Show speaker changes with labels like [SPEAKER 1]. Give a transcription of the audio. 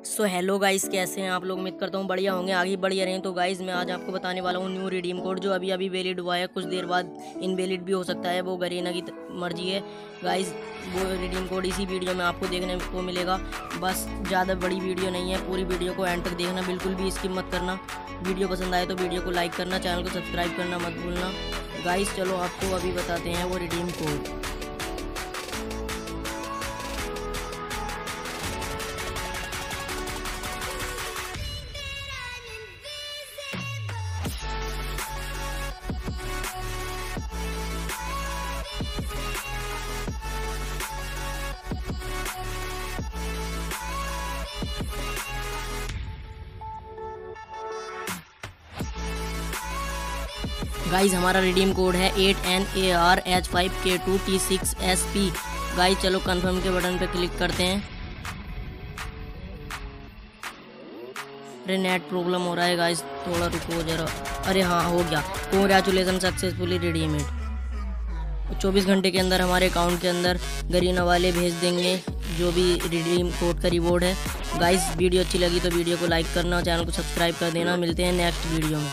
[SPEAKER 1] So hello guys कैसे हैं आप लोग? उम्मीद करता हूँ बढ़िया होंगे, आगे बढ़िया रहें। तो गाइस मैं आज आपको बताने वाला हूँ न्यू रिडीम कोड जो अभी अभी वैलिड हुआ है। कुछ देर बाद इनवैलिड भी हो सकता है, वो गरीना की मर्ज़ी है। गाइस वो रिडीम कोड इसी वीडियो में आपको देखने को मिलेगा। बस, ज़्यादा बड़ी वीडियो नहीं है, पूरी वीडियो को एंड तक देखना, बिल्कुल भी इसकी मत करना। वीडियो पसंद आए तो वीडियो को लाइक करना चैनल को सब्सक्राइब करना मत भूलना। गाइस चलो आपको अभी बताते हैं वो रिडीम कोड गाइज़ हमारा रिडीम कोड है eight N A R H five K two T six S P guys चलो कन्फर्म के बटन पे क्लिक करते हैं। अरे नेट प्रॉब्लम हो रहा है गाइज़ थोड़ा रुको जरा। अरे हाँ हो गया। कॉन्ग्रेचुलेसन सक्सेसफुली रिडीमेड चौबीस घंटे के अंदर, हमारे अकाउंट के अंदर गरीना वाले भेज देंगे, जो भी रिडीम कोड का रिवॉर्ड है। गाइस वीडियो अच्छी लगी तो वीडियो को लाइक करना चैनल को सब्सक्राइब कर देना। मिलते हैं नेक्स्ट वीडियो में।